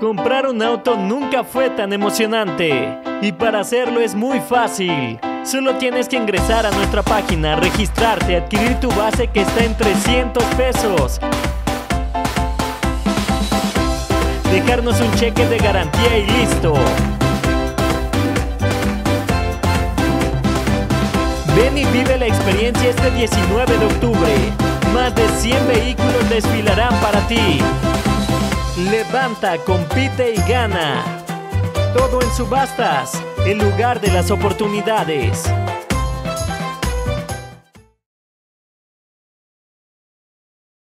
Comprar un auto nunca fue tan emocionante. Y para hacerlo es muy fácil. Solo tienes que ingresar a nuestra página, registrarte, adquirir tu base que está en 300 pesos. Dejarnos un cheque de garantía y listo. Ven y vive la experiencia este 19 de octubre. Más de 100 vehículos desfilarán para ti. Levanta, compite y gana. Todo en subastas, el lugar de las oportunidades.